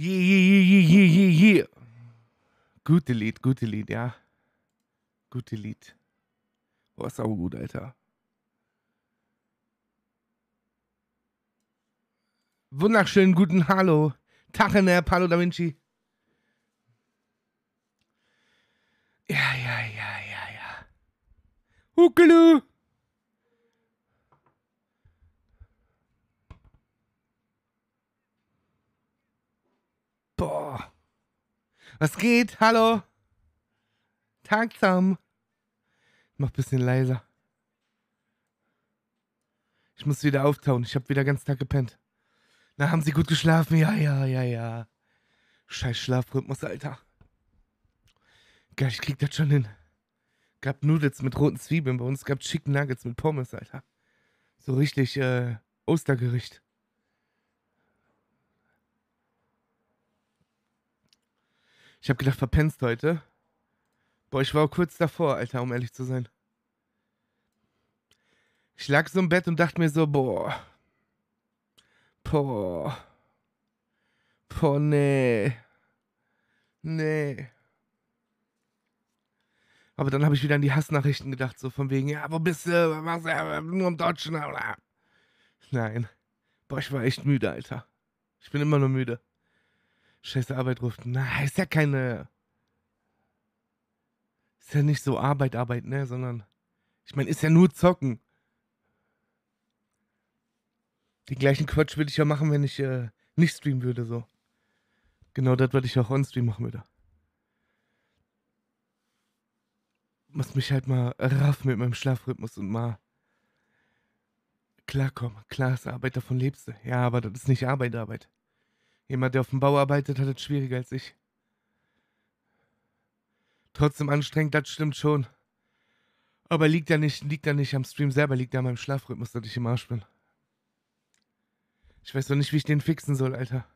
Yeah, yeah, yeah, yeah, yeah, yeah. Gute Lied, gute Lied, ja. Gute Lied. Boah, ist auch gut, Alter. Wunderschönen guten Hallo. Tachene, Palo Da Vinci. Ja, ja, ja, ja, ja. Huckelu. Boah. Was geht? Hallo? Tag zusammen. Mach bisschen leiser. Ich muss wieder auftauen. Ich habe wieder ganz Tag gepennt. Na, haben Sie gut geschlafen? Ja, ja, ja, ja. Scheiß Schlafrhythmus, Alter. Geil, ich krieg das schon hin. Gab Nudels mit roten Zwiebeln bei uns, gab Chicken Nuggets mit Pommes, Alter. So richtig äh, Ostergericht. Ich habe gedacht, verpenst heute. Boah, ich war auch kurz davor, Alter, um ehrlich zu sein. Ich lag so im Bett und dachte mir so, boah. Boah. Boah, nee. Nee. Aber dann habe ich wieder an die Hassnachrichten gedacht, so von wegen, ja, wo bist du? Was machst du? Nur im Deutschen? Nein. Boah, ich war echt müde, Alter. Ich bin immer nur müde. Scheiße Arbeit ruft. Na, ist ja keine. Ist ja nicht so Arbeit, Arbeit, ne? Sondern. Ich meine, ist ja nur zocken. Den gleichen Quatsch würde ich ja machen, wenn ich äh, nicht streamen würde, so. Genau das, was ich auch on-stream machen würde. Muss mich halt mal raffen mit meinem Schlafrhythmus und mal klarkommen. Klar ist Arbeit, davon lebst du. Ja, aber das ist nicht Arbeit, Arbeit. Jemand, der auf dem Bau arbeitet, hat es schwieriger als ich. Trotzdem anstrengend, das stimmt schon. Aber liegt ja nicht, liegt ja nicht am Stream selber, liegt ja an meinem Schlafrhythmus, dass ich im Arsch bin. Ich weiß noch nicht, wie ich den fixen soll, Alter.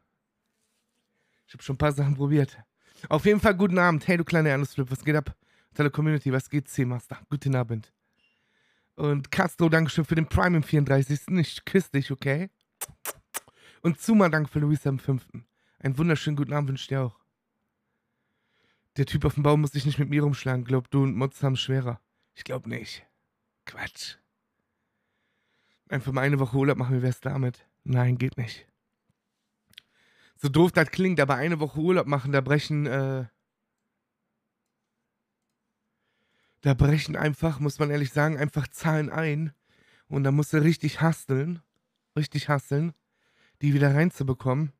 Ich habe schon ein paar Sachen probiert. Auf jeden Fall guten Abend. Hey, du kleine Ernestflip, was geht ab? Tolle Community, was geht, C-Master? Guten Abend. Und Castro, Dankeschön für den Prime im 34. Ich küsse dich, okay? Und Zuma, danke für Luisa am 5. Einen wunderschönen guten Abend wünsche ich dir auch. Der Typ auf dem Baum muss sich nicht mit mir rumschlagen. Glaub, du und Mods haben schwerer. Ich glaub nicht. Quatsch. Einfach mal eine Woche Urlaub machen, wie wär's damit? Nein, geht nicht. So doof das klingt, aber eine Woche Urlaub machen, da brechen, äh, da brechen einfach, muss man ehrlich sagen, einfach Zahlen ein. Und da musst du richtig hasteln. Richtig hasteln die wieder reinzubekommen.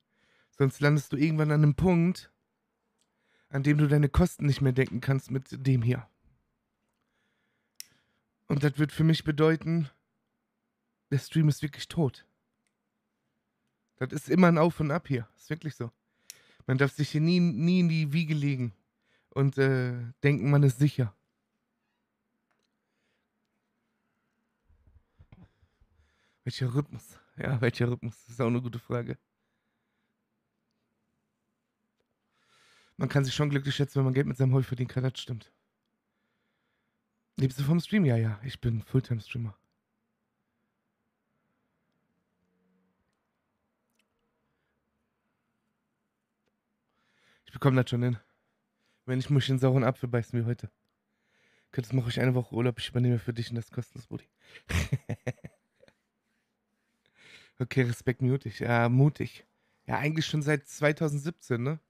Sonst landest du irgendwann an einem Punkt, an dem du deine Kosten nicht mehr denken kannst mit dem hier. Und das wird für mich bedeuten, der Stream ist wirklich tot. Das ist immer ein Auf und Ab hier. Ist wirklich so. Man darf sich hier nie, nie in die Wiege legen und äh, denken, man ist sicher. Welcher Rhythmus? Ja, welcher Rhythmus? Das ist auch eine gute Frage. Man kann sich schon glücklich schätzen, wenn man Geld mit seinem Hobby verdienen kann, das stimmt. Lebst du vom Stream? Ja, ja, ich bin Fulltime-Streamer. Ich bekomme das schon hin. Wenn ich muss ich den sauren Apfel beißen wie heute. Könntest mache ich eine Woche Urlaub, ich übernehme für dich und das kostenlos, Buddy. Okay, Respekt mutig. Ja, mutig. Ja, eigentlich schon seit 2017, ne?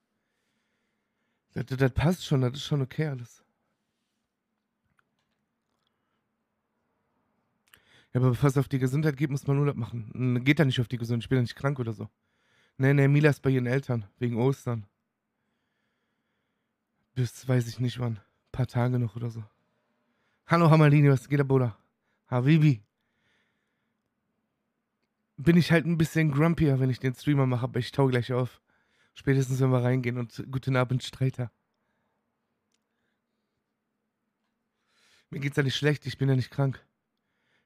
Das, das passt schon, das ist schon okay alles. Ja, aber bevor es auf die Gesundheit geht, muss man Urlaub machen. Geht da nicht auf die Gesundheit, ich bin ja nicht krank oder so. Nee, nee, Mila ist bei ihren Eltern, wegen Ostern. Bis weiß ich nicht wann. Ein paar Tage noch oder so. Hallo Hamalini, was geht da, Bruder? Habibi bin ich halt ein bisschen grumpier, wenn ich den Streamer mache, aber ich tau gleich auf. Spätestens, wenn wir reingehen und guten Abend, Streiter. Mir geht's ja nicht schlecht, ich bin ja nicht krank.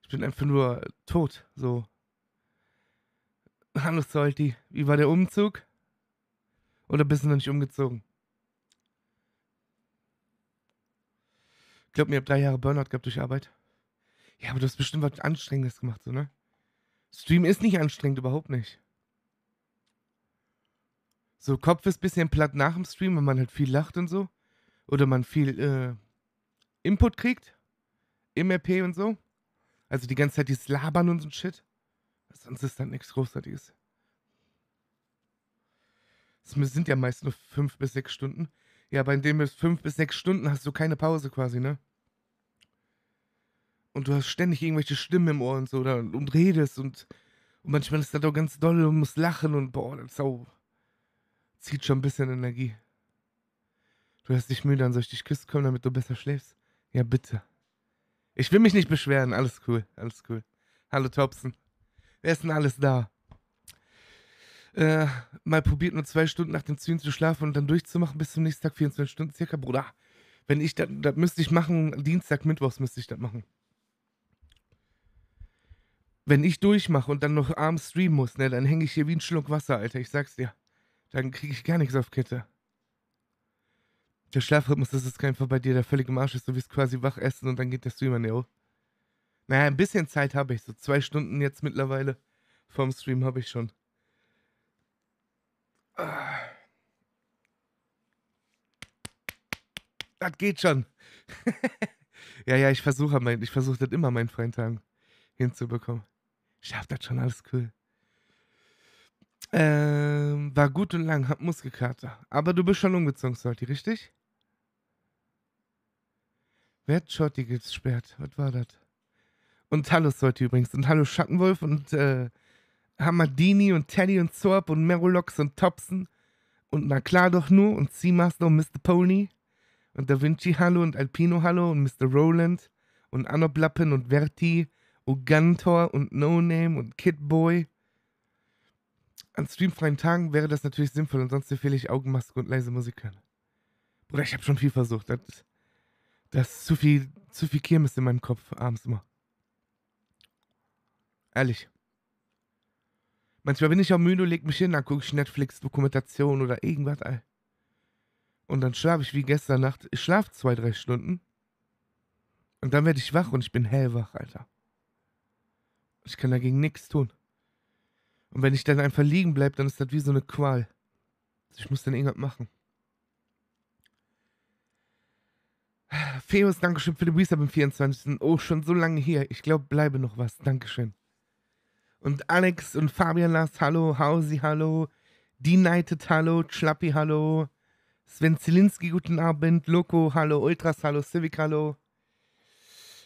Ich bin einfach nur tot, so. Hallo Salty, wie war der Umzug? Oder bist du noch nicht umgezogen? Ich glaube, mir habt drei Jahre Burnout gehabt durch Arbeit. Ja, aber du hast bestimmt was Anstrengendes gemacht, so, ne? Stream ist nicht anstrengend, überhaupt nicht. So, Kopf ist ein bisschen platt nach dem Stream, wenn man halt viel lacht und so. Oder man viel äh, Input kriegt. Im RP und so. Also die ganze Zeit dieses Labern und so ein Shit. Sonst ist dann nichts Großartiges. Es sind ja meist nur fünf bis sechs Stunden. Ja, bei dem bis fünf bis sechs Stunden hast du keine Pause quasi, ne? Und du hast ständig irgendwelche Stimmen im Ohr und so, oder, und redest und, und manchmal ist das auch ganz doll und musst lachen und boah, das auch, zieht schon ein bisschen Energie. Du hast dich müde, dann soll ich dich küssen kommen, damit du besser schläfst? Ja, bitte. Ich will mich nicht beschweren, alles cool, alles cool. Hallo Thompson. Wer ist denn alles da? Äh, mal probiert nur zwei Stunden nach dem Stream zu schlafen und dann durchzumachen bis zum nächsten Tag 24 Stunden circa, Bruder. Wenn ich das, das müsste ich machen, Dienstag, Mittwochs müsste ich das machen. Wenn ich durchmache und dann noch abends streamen muss, ne, dann hänge ich hier wie ein Schluck Wasser, Alter, ich sag's dir. Dann kriege ich gar nichts auf Kette. Der Schlafrhythmus, das ist kein Fall bei dir, der völlig im Arsch ist. Du wirst quasi wach essen und dann geht der Streamer Neo. Naja, ein bisschen Zeit habe ich. So zwei Stunden jetzt mittlerweile vorm Stream habe ich schon. Das geht schon. ja, ja, ich versuche ich versuche das immer meinen freien Tagen hinzubekommen. Ich schaff das schon, alles cool. Ähm, war gut und lang, hab Muskelkater. Aber du bist schon umgezogen, Salty, richtig? Wer hat Shorty gesperrt? Was war das? Und hallo Salty übrigens. Und hallo Schattenwolf und äh, Hamadini und Teddy und Zorp und Merolox und Thompson und na klar doch nur und Seamaster und Mr. Pony und Da Vinci Hallo und Alpino Hallo und Mr. Roland und Anoblappen und Verti und Gantor und No Name und Kid Boy. An streamfreien Tagen wäre das natürlich sinnvoll, ansonsten empfehle ich Augenmaske und leise Musik hören. Bruder, ich habe schon viel versucht. Das, das ist zu viel, zu viel Kirmes in meinem Kopf abends immer. Ehrlich. Manchmal bin ich auch müde und leg mich hin, dann gucke ich Netflix, Dokumentation oder irgendwas, ey. Und dann schlafe ich wie gestern Nacht. Ich schlafe zwei, drei Stunden. Und dann werde ich wach und ich bin hellwach, Alter. Ich kann dagegen nichts tun. Und wenn ich dann einfach liegen bleibe, dann ist das wie so eine Qual. Ich muss dann irgendwas machen. Feos, Dankeschön für die Resub am 24. Oh, schon so lange hier. Ich glaube, bleibe noch was. Dankeschön. Und Alex und Fabian Lars, hallo. Hausi, hallo. D-Nighted, hallo. Schlappi, hallo. Sven Zielinski, guten Abend. Loco, hallo. Ultras, hallo. Civic, hallo.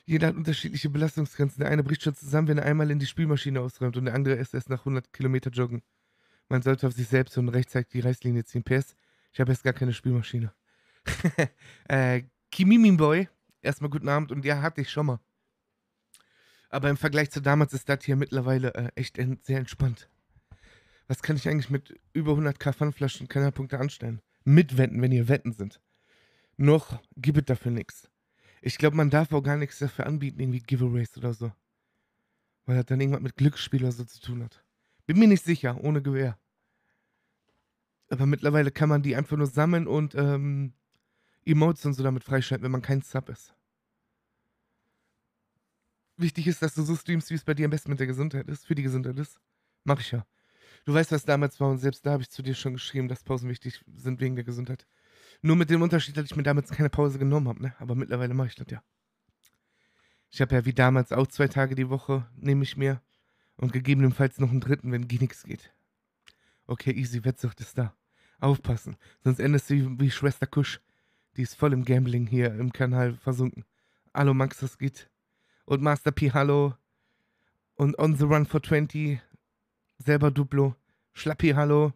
Jeder hat unterschiedliche Belastungsgrenzen. Der eine bricht schon zusammen, wenn er einmal in die Spülmaschine ausräumt und der andere ist erst nach 100 Kilometer joggen. Man sollte auf sich selbst und rechtzeitig die Reißlinie ziehen. PS, ich habe jetzt gar keine Spülmaschine. äh, Kimimin Boy, erstmal guten Abend und ja, hatte ich schon mal. Aber im Vergleich zu damals ist das hier mittlerweile äh, echt en sehr entspannt. Was kann ich eigentlich mit über 100k Pfandflaschen Kanalpunkte anstellen? Mitwetten, wenn ihr Wetten sind. Noch gibt es dafür nichts. Ich glaube, man darf auch gar nichts dafür anbieten, irgendwie Giveaways oder so. Weil das dann irgendwas mit Glücksspiel oder so zu tun hat. Bin mir nicht sicher, ohne Gewehr. Aber mittlerweile kann man die einfach nur sammeln und ähm, Emotes und so damit freischalten, wenn man kein Sub ist wichtig ist, dass du so streamst, wie es bei dir am besten mit der Gesundheit ist, für die Gesundheit ist. Mach ich ja. Du weißt, was damals war und selbst da habe ich zu dir schon geschrieben, dass Pausen wichtig sind wegen der Gesundheit. Nur mit dem Unterschied, dass ich mir damals keine Pause genommen habe, ne? Aber mittlerweile mache ich das ja. Ich habe ja wie damals auch zwei Tage die Woche, nehme ich mir. Und gegebenenfalls noch einen dritten, wenn nichts geht. Okay, easy, Wettsucht ist da. Aufpassen, sonst endest du wie, wie Schwester Kusch. Die ist voll im Gambling hier im Kanal versunken. Hallo Max, das geht und Master P Hallo und On the Run for 20 selber Duplo. Schlappi Hallo.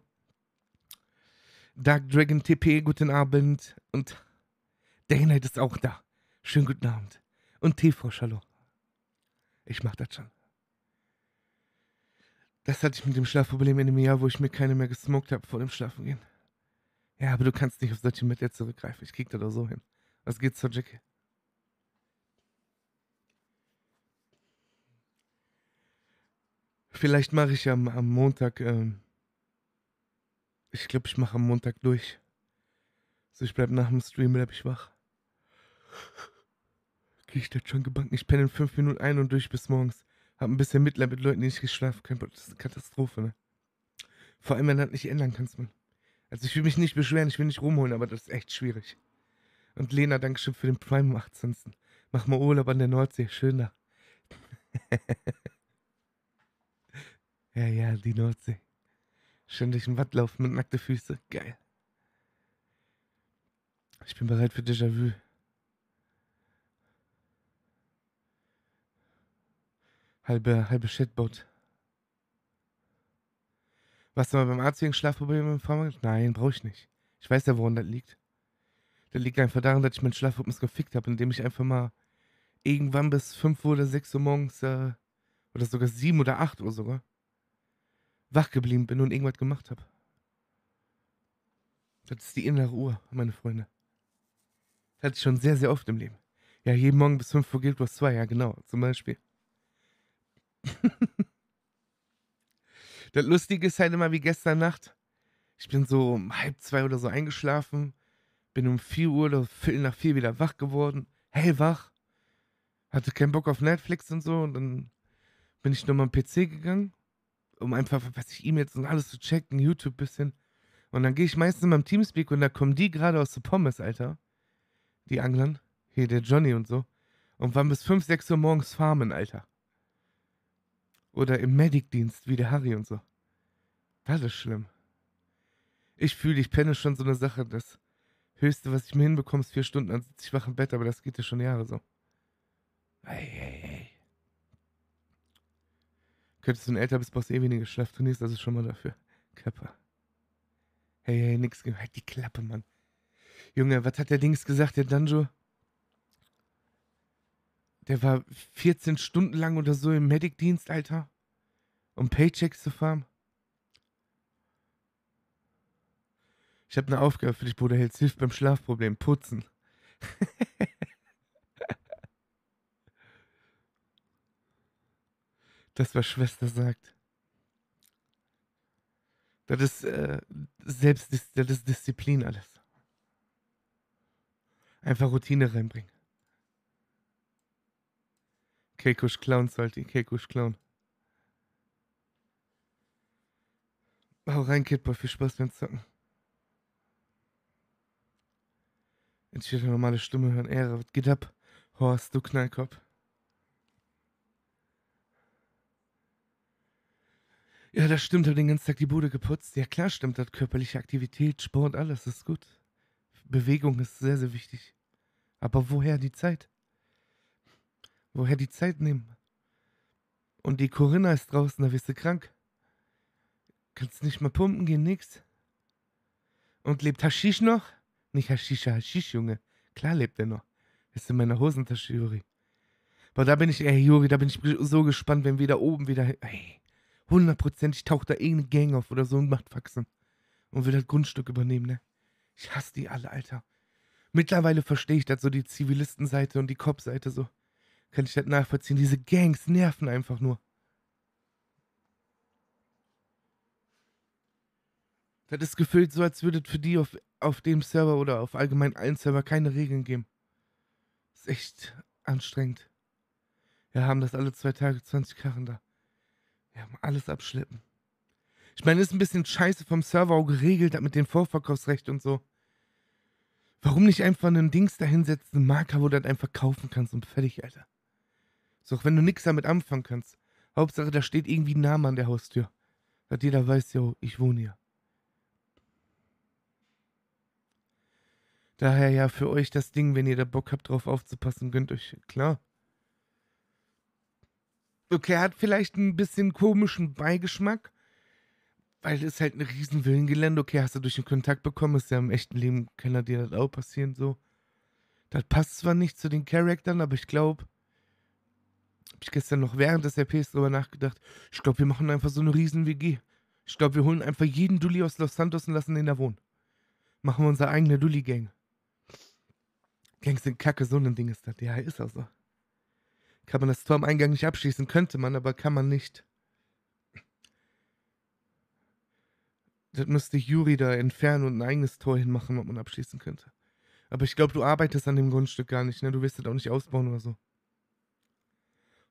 Dark Dragon TP, guten Abend. Und Daylight ist auch da. Schönen guten Abend. Und T-Frosch, hallo. Ich mach das schon. Das hatte ich mit dem Schlafproblem in dem Jahr, wo ich mir keine mehr gesmoked habe vor dem Schlafengehen. Ja, aber du kannst nicht auf solche Mittel zurückgreifen. Ich krieg das doch so hin. Was geht's zur Jackie? Vielleicht mache ich am, am Montag, ähm, ich glaube, ich mache am Montag durch. So, ich bleibe nach dem Stream, bleib ich wach. Krieg ich das schon gebacken? Ich penne in fünf Minuten ein und durch bis morgens. Hab ein bisschen Mitleid mit Leuten, die nicht geschlafen haben. Das ist eine Katastrophe, ne? Vor allem, wenn du das nicht ändern kannst, man. Also ich will mich nicht beschweren, ich will nicht rumholen, aber das ist echt schwierig. Und Lena, Dankeschön für den Prime am 18. Mach mal Urlaub an der Nordsee, schön da. ja, ja, die Nordsee. Schön durch den Watt laufen mit nackte Füße. Geil. Ich bin bereit für Déjà-vu. Halbe, halbe Shitboat. Was du mal beim Arzt wegen Schlafprobleme im Pharma? Nein, brauche ich nicht. Ich weiß ja, woran das liegt. Das liegt einfach daran, dass ich meinen Schlafrhythmus gefickt habe, indem ich einfach mal irgendwann bis 5 Uhr oder 6 Uhr morgens äh, oder sogar 7 oder 8 Uhr sogar wach geblieben bin und irgendwas gemacht habe. Das ist die innere Uhr, meine Freunde. Das hatte ich schon sehr, sehr oft im Leben. Ja, jeden Morgen bis 5 Uhr Guild Wars 2, ja genau, zum Beispiel. das Lustige ist halt immer wie gestern Nacht. Ich bin so um halb zwei oder so eingeschlafen, bin um 4 Uhr oder Viertel nach vier wieder wach geworden, hellwach, hatte keinen Bock auf Netflix und so und dann bin ich nochmal am PC gegangen, um einfach, was ich E-Mails und alles zu checken, YouTube bisschen. Und dann gehe ich meistens in meinem Teamspeak und da kommen die gerade aus der Pommes, Alter. Die Anglern. Hier der Johnny und so. Und waren bis 5, 6 Uhr morgens farmen, Alter. Oder im Medic-Dienst, wie der Harry und so. Das ist schlimm. Ich fühle, ich penne schon so eine Sache. Das Höchste, was ich mir hinbekomme, ist vier Stunden, dann sitze ich wach im Bett, aber das geht ja schon Jahre so. Hey, hey, hey. Könntest du ein älter bist, brauchst eh weniger Schlaf trainierst, also schon mal dafür. Kappa. Hey, hey, nix. Halt die Klappe, Mann. Junge, was hat der Dings gesagt, der Danjo? Der war 14 Stunden lang oder so im Medic-Dienst, Alter. Um Paychecks zu farmen. Ich habe eine Aufgabe für dich, Bruder. Hilf beim Schlafproblem. Putzen. das, was Schwester sagt. Das ist äh, selbst das ist Disziplin alles. Einfach Routine reinbringen. Keikusch Clown sollte Keikusch Clown. Hau rein, Kidboy. Viel Spaß beim Zocken. Jetzt wieder normale Stimme hören. Ehre. Was geht ab? Horst, du Knallkopf. Ja, das stimmt. Hab den ganzen Tag die Bude geputzt. Ja, klar stimmt das. Körperliche Aktivität, Sport, alles ist gut. Bewegung ist sehr, sehr wichtig. Aber woher die Zeit? Woher die Zeit nehmen? Und die Corinna ist draußen, da wirst du krank. Kannst nicht mal pumpen gehen, nix. Und lebt Haschisch noch? Nicht Hashisha, Haschisch, Junge. Klar lebt er noch. Ist in meiner Hosentasche, Juri. Aber da bin ich, ey, Juri, da bin ich so gespannt, wenn wir da oben wieder, ey, hundertprozentig taucht da irgendeine Gang auf oder so und macht Faxen. Und will das Grundstück übernehmen, ne? Ich hasse die alle, Alter. Mittlerweile verstehe ich das so, die Zivilistenseite und die Cop-Seite so. Kann ich das nachvollziehen. Diese Gangs nerven einfach nur. Das ist gefühlt so, als würde es für die auf, auf dem Server oder auf allgemein allen Server keine Regeln geben. ist echt anstrengend. Wir haben das alle zwei Tage 20 Karren da. Haben alles abschleppen. Ich meine, ist ein bisschen scheiße vom Server auch geregelt, mit dem Vorverkaufsrecht und so. Warum nicht einfach einen Dings da hinsetzen, einen Marker, wo du das einfach kaufen kannst und fertig, Alter. So, auch wenn du nichts damit anfangen kannst. Hauptsache, da steht irgendwie ein Name an der Haustür. Dass jeder weiß, yo, ich wohne hier. Daher ja für euch das Ding, wenn ihr da Bock habt, drauf aufzupassen, gönnt euch, klar. Okay, hat vielleicht ein bisschen komischen Beigeschmack, weil es halt ein riesen Villengelände. Okay, hast du durch den Kontakt bekommen, ist ja im echten Leben, kann dir das auch passieren, so. Das passt zwar nicht zu den Charaktern, aber ich glaube, habe ich gestern noch während des RPs drüber nachgedacht, ich glaube, wir machen einfach so eine riesen WG. Ich glaube, wir holen einfach jeden Dulli aus Los Santos und lassen den da wohnen. Machen wir unsere eigene Dulli-Gang. Gangs sind kacke, so ein Ding ist das. Ja, ist auch so. Kann man das Tor am Eingang nicht abschließen? Könnte man, aber kann man nicht. Das müsste Juri da entfernen und ein eigenes Tor hinmachen, was man abschließen könnte. Aber ich glaube, du arbeitest an dem Grundstück gar nicht, ne? Du wirst das auch nicht ausbauen oder so.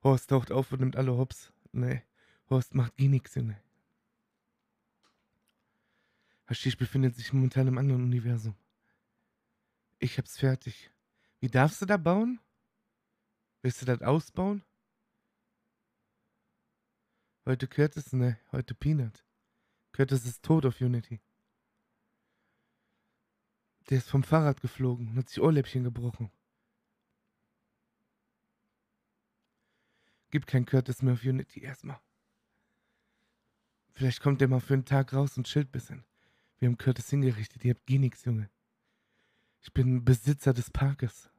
Horst taucht auf und nimmt alle Hops. Nee, Horst macht gar nichts, Junge. Haschisch befindet sich momentan im anderen Universum. Ich hab's fertig. Wie darfst du da bauen? Willst du das ausbauen? Heute Curtis, ne, heute Peanut. Curtis ist tot auf Unity. Der ist vom Fahrrad geflogen und hat sich Ohrläppchen gebrochen. Gibt kein Curtis mehr auf Unity erstmal. Vielleicht kommt der mal für einen Tag raus und chillt bisschen. Wir haben Curtis hingerichtet. Ihr habt eh nix, Junge. Ich bin Besitzer des Parkes.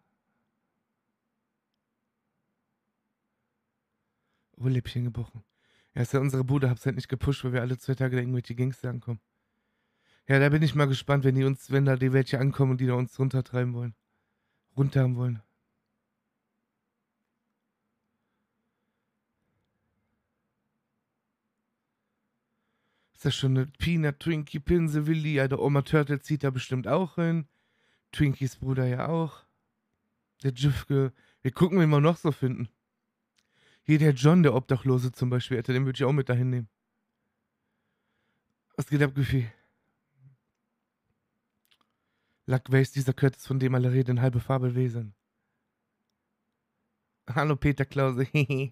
Ohrläppchen gebrochen. Ja, ist ja unsere Bude, hab's halt nicht gepusht, weil wir alle zwei Tage da irgendwelche Gangster ankommen. Ja, da bin ich mal gespannt, wenn die uns, wenn da die welche ankommen und die da uns runtertreiben wollen. Runter haben wollen. Ist das schon eine Peanut, Twinkie, Pinse, Willi? Ja, der Oma Turtle zieht da bestimmt auch hin. Twinkies Bruder ja auch. Der Jifke. Wir gucken, wen wir noch so finden. Hier der John, der Obdachlose zum Beispiel, Alter, den würde ich auch mit dahin nehmen. Was geht ab, Gefühl? Lack, wer ist dieser Curtis, von dem alle reden, halbe Fabelwesen? Hallo Peter Klause.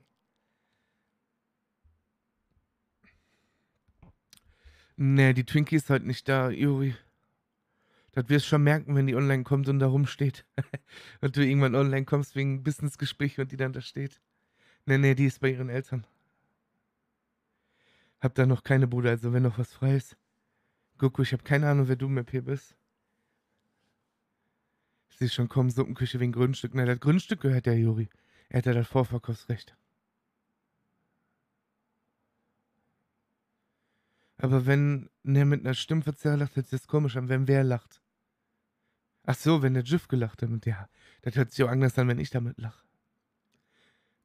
nee, die Twinkie ist halt nicht da, Juri. Das wirst du schon merken, wenn die online kommt und da rumsteht. und du irgendwann online kommst wegen Businessgespräch und die dann da steht. Nee, nee, die ist bei ihren Eltern. Hab da noch keine Bude, also wenn noch was frei ist. Goku, ich hab keine Ahnung, wer du Map hier bist. Ich sehe schon kommen, Suppenküche wegen Grundstück. Na, das Grundstück gehört der Juri. Er hat ja das Vorverkaufsrecht. Aber wenn ne mit einer Stimmverzerrer lacht, hört sich das komisch an, wenn wer lacht. Ach so, wenn der Jiff gelacht hat und ja, das hört sich auch anders an, wenn ich damit lache.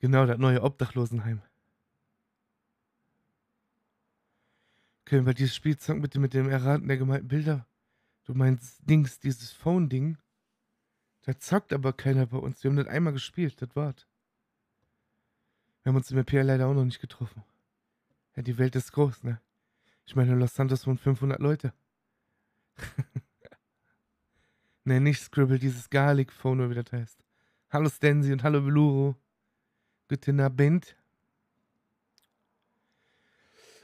Genau, das neue Obdachlosenheim. Können wir dieses Spielzeug bitte mit dem Erraten der gemeinten Bilder? Du meinst Dings, dieses Phone-Ding? Da zockt aber keiner bei uns. Wir haben das einmal gespielt, das war's. Wir haben uns im RPR leider auch noch nicht getroffen. Ja, die Welt ist groß, ne? Ich meine, Los Santos wohnen 500 Leute. ne, nicht Scribble, dieses Garlic Phone, oder wie das heißt. Hallo Stanzi und hallo Beluro. Guten Abend.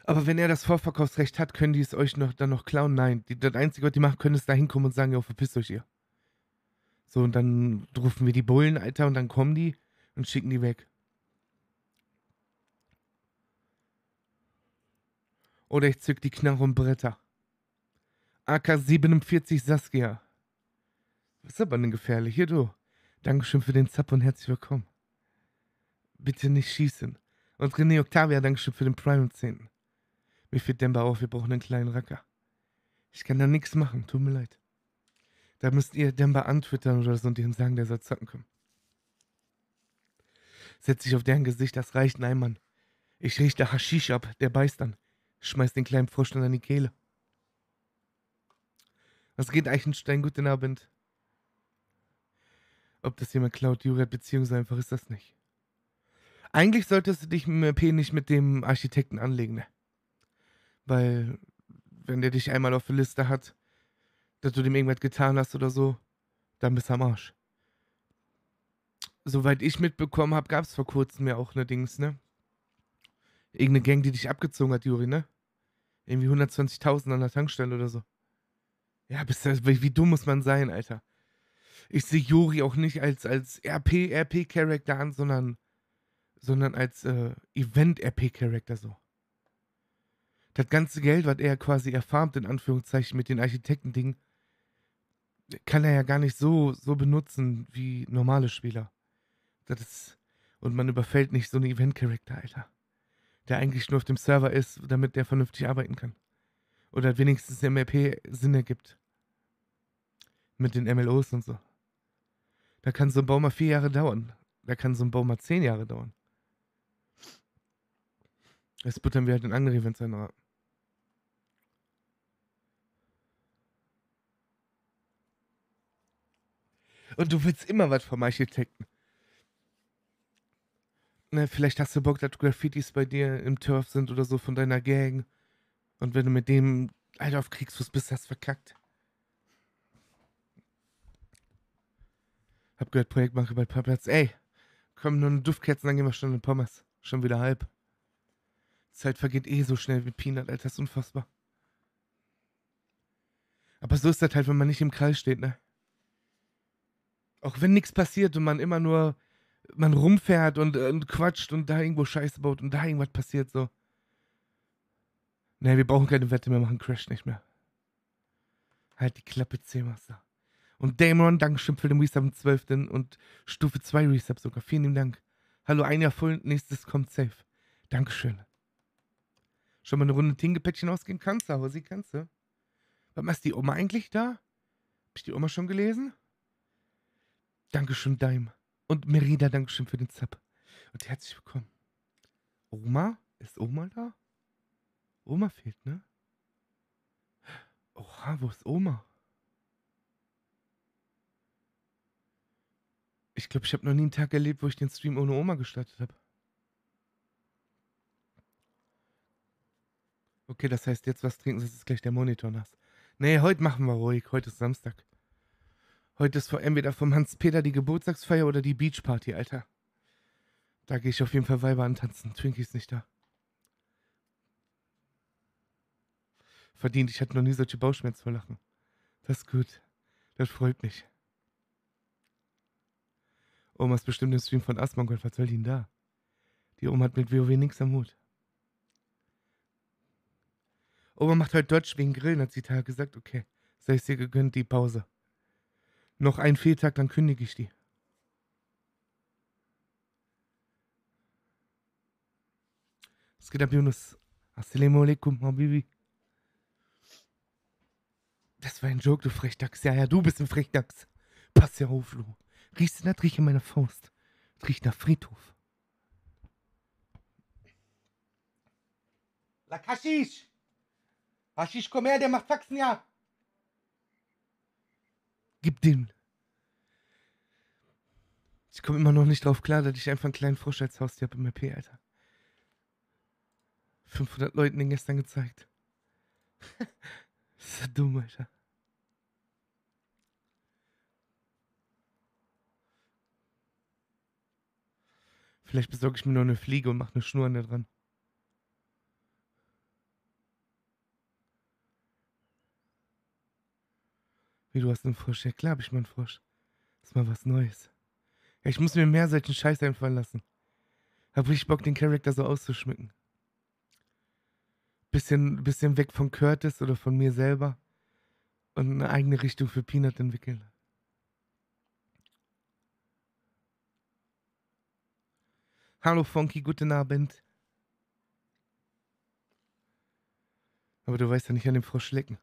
Aber wenn er das Vorverkaufsrecht hat, können die es euch noch, dann noch klauen? Nein. Die, das Einzige, was die machen können, ist da hinkommen und sagen, ja, verpisst euch ihr. So, und dann rufen wir die Bullen, Alter, und dann kommen die und schicken die weg. Oder ich zück die Knarre und Bretter. AK-47 Saskia. Was ist aber eine gefährliche, du. Dankeschön für den Zap und herzlich willkommen. Bitte nicht schießen. Und René Octavia, Dankeschön für den Prime 10. Mir fehlt Demba auf, wir brauchen einen kleinen Racker. Ich kann da nichts machen, tut mir leid. Da müsst ihr Demba antwittern oder so und ihm sagen, der soll zocken kommen. Setz dich auf deren Gesicht, das reicht, nein, Mann. Ich richte Haschisch ab, der beißt dann. Schmeiß den kleinen Frosch an die Kehle. Was geht, Eichenstein? Guten Abend. Ob das jemand klaut, Jurat, beziehungsweise einfach ist das nicht. Eigentlich solltest du dich mit P nicht mit dem Architekten anlegen, ne? Weil, wenn der dich einmal auf der Liste hat, dass du dem irgendwas getan hast oder so, dann bist du am Arsch. Soweit ich mitbekommen habe, gab es vor kurzem ja auch ne Dings, ne? Irgendeine Gang, die dich abgezogen hat, Juri, ne? Irgendwie 120.000 an der Tankstelle oder so. Ja, bist du, wie dumm muss man sein, Alter. Ich sehe Juri auch nicht als, als RP, RP-Charakter an, sondern, sondern als äh, Event-RP-Charakter so. Das ganze Geld, was er quasi erfarmt, in Anführungszeichen, mit den Architektendingen, kann er ja gar nicht so, so benutzen wie normale Spieler. Das ist, und man überfällt nicht so einen Event-Charakter, Alter. Der eigentlich nur auf dem Server ist, damit der vernünftig arbeiten kann. Oder wenigstens im RP Sinn ergibt. Mit den MLOs und so. Da kann so ein Bau mal vier Jahre dauern. Da kann so ein Bau mal zehn Jahre dauern. Jetzt buttern wir halt in andere Events ein. Und du willst immer was vom Architekten. Ne, vielleicht hast du Bock, dass Graffitis bei dir im Turf sind oder so von deiner Gang. Und wenn du mit dem Alter, auf Kriegsfuß bist du das verkackt. Hab gehört, Projekt mache bei Parkplatz. Ey, komm, nur eine Duftkerzen, dann gehen wir schon in Pommes. Schon wieder halb. Zeit vergeht eh so schnell wie Peanut, Alter, das ist unfassbar. Aber so ist das halt, wenn man nicht im Kreis steht, ne? Auch wenn nichts passiert und man immer nur, man rumfährt und, und quatscht und da irgendwo Scheiße baut und da irgendwas passiert, so. Ne, wir brauchen keine Wette mehr machen, Crash nicht mehr. Halt die Klappe, C-Master. Und Damon, Dankeschön für den Resub am 12. und Stufe 2 Resub sogar. Vielen lieben Dank. Hallo, ein Jahr voll, nächstes kommt safe. Dankeschön. Schon mal eine Runde Tingepäckchen ausgehen kannst du, Hausi, kannst du? Warum ist die Oma eigentlich da? Hab ich die Oma schon gelesen? Dankeschön, Daim. Und Merida, Dankeschön für den Zap. Und herzlich willkommen. Oma? Ist Oma da? Oma fehlt, ne? Oha, wo ist Oma? Ich glaube, ich habe noch nie einen Tag erlebt, wo ich den Stream ohne Oma gestartet habe. Okay, das heißt jetzt was trinken, sonst ist gleich der Monitor nass. Nee, heute machen wir ruhig. Heute ist Samstag. Heute ist vor entweder vom Hans-Peter die Geburtstagsfeier oder die Beachparty, Alter. Da gehe ich auf jeden Fall Weiber antanzen. Twinkie ist nicht da. Verdient, ich hatte noch nie solche Bauchschmerzen vor Lachen. Das ist gut. Das freut mich. Oma ist bestimmt im Stream von Asmongold. Was soll die denn da? Die Oma hat mit WoW nichts am Hut. Oma macht heute Deutsch wegen Grillen, hat sie da gesagt. Okay, sei es dir gegönnt, die Pause. Noch ein Fehltag, dann kündige ich die. Es geht ab, Yunus. Assalamu alaikum, Habibi. Das war ein Joke, du Frechdachs. Ja, ja, du bist ein Frechdachs. Pass ja auf, Lu. Riechst du das? Riech in meiner Faust. Das riecht nach Friedhof. La Hashish, komm her, der macht Faxen, ja! Gib den. Ich komme immer noch nicht drauf klar, dass ich einfach einen kleinen Frosch als Haustier habe im RP, Alter. 500 Leuten den gestern gezeigt. das ist ja dumm, Alter. Vielleicht besorge ich mir noch eine Fliege und mache eine Schnur an der dran. Wie, du hast einen Frosch? Ja klar hab ich mal einen Frosch. Das ist mal was Neues. Ja, ich muss mir mehr solchen Scheiß einfallen lassen. Hab richtig Bock, den Charakter so auszuschmücken. Bisschen, bisschen weg von Curtis oder von mir selber. Und eine eigene Richtung für Peanut entwickeln. Hallo Funky, guten Abend. Aber du weißt ja nicht an dem Frosch lecken.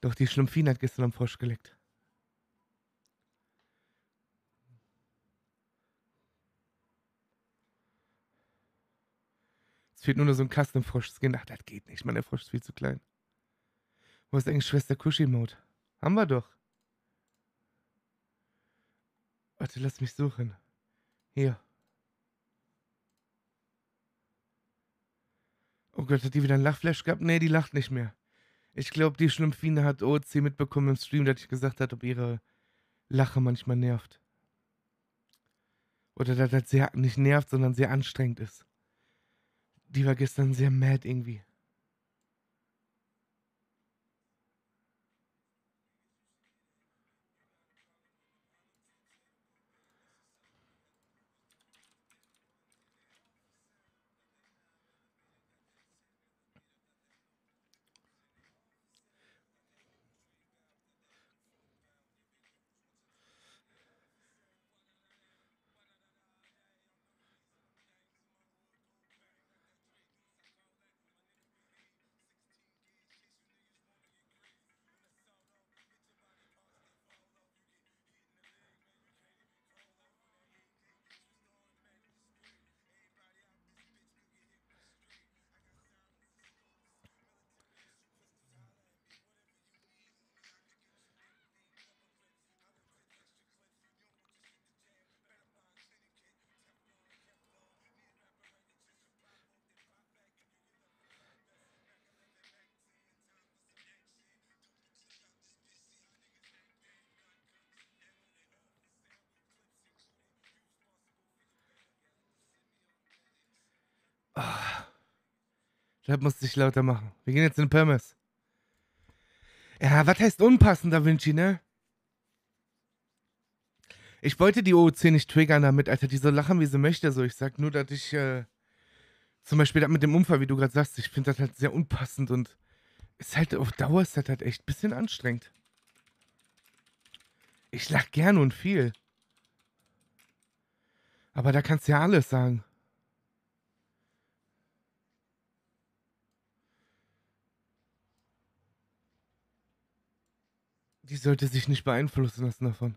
Doch die Schlumpfine hat gestern am Frosch geleckt. Es fehlt nur noch so ein Custom-Frosch-Skin. Ach, das geht nicht, Mann, der Frosch ist viel zu klein. Wo ist eigentlich Schwester Kushi-Mode? Haben wir doch. Warte, lass mich suchen. Hier. Oh Gott, hat die wieder ein Lachflash gehabt? Nee, die lacht nicht mehr. Ich glaube, die Schlumpfine hat OC mitbekommen im Stream, dass ich gesagt habe, ob ihre Lache manchmal nervt. Oder dass das sehr, nicht nervt, sondern sehr anstrengend ist. Die war gestern sehr mad irgendwie. Das musste ich lauter machen. Wir gehen jetzt in Pommes. Ja, was heißt unpassend, Da Vinci, ne? Ich wollte die OOC nicht triggern damit, Alter. Die soll lachen, wie sie möchte. So, ich sag nur, dass ich äh, zum Beispiel mit dem Unfall, wie du gerade sagst, ich finde das halt sehr unpassend und ist halt auf Dauer ist das halt echt ein bisschen anstrengend. Ich lach gern und viel. Aber da kannst du ja alles sagen. Die sollte sich nicht beeinflussen lassen davon.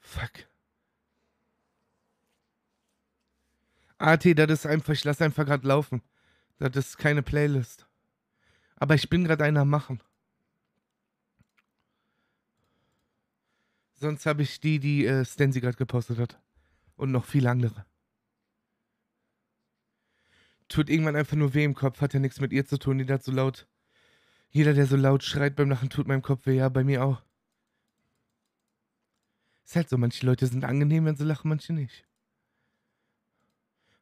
Fuck. AT, das ist einfach, ich lasse einfach gerade laufen. Das ist keine Playlist. Aber ich bin gerade einer machen. Sonst habe ich die, die äh, Stancy gerade gepostet hat. Und noch viele andere. Tut irgendwann einfach nur weh im Kopf, hat ja nichts mit ihr zu tun, die da so laut. Jeder, der so laut schreit beim Lachen, tut meinem Kopf weh. Ja, bei mir auch. Ist halt so, manche Leute sind angenehm, wenn sie lachen, manche nicht.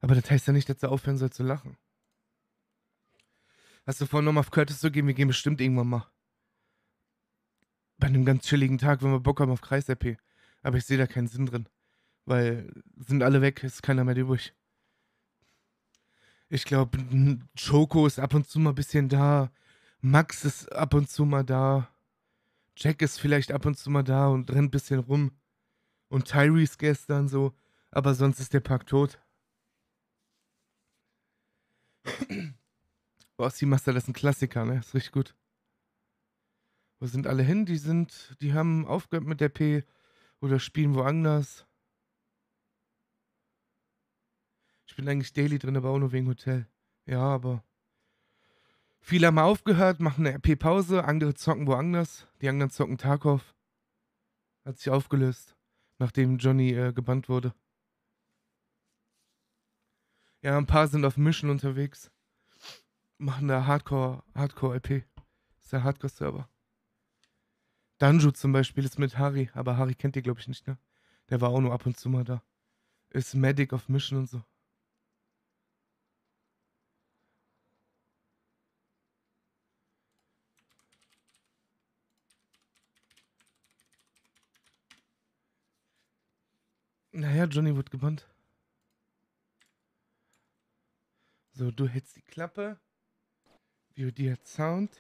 Aber das heißt ja nicht, dass du aufhören sollst zu lachen. Hast du vor, nochmal auf Curtis zu gehen? Wir gehen bestimmt irgendwann mal. Bei einem ganz chilligen Tag, wenn wir Bock haben auf Kreis-RP. Aber ich sehe da keinen Sinn drin. Weil sind alle weg, ist keiner mehr übrig. Ich glaube, Choco ist ab und zu mal ein bisschen da. Max ist ab und zu mal da. Jack ist vielleicht ab und zu mal da und rennt ein bisschen rum. Und Tyrese gestern so. Aber sonst ist der Park tot. Boah, Seamaster, das ist ein Klassiker, ne? Ist richtig gut. Wo sind alle hin? Die sind, die haben aufgehört mit der P oder spielen woanders. Ich bin eigentlich daily drin, aber auch nur wegen Hotel. Ja, aber viele haben aufgehört, machen eine RP-Pause, andere zocken woanders. Die anderen zocken Tarkov. Hat sich aufgelöst, nachdem Johnny äh, gebannt wurde. Ja, ein paar sind auf Mission unterwegs machen da Hardcore, Hardcore LP. ist der Hardcore-Server. Danju zum Beispiel ist mit Harry, aber Harry kennt ihr, glaube ich, nicht, ne? Der war auch nur ab und zu mal da. Ist Medic of Mission und so. Naja, Johnny wird gebannt. So, du hältst die Klappe. View Sound.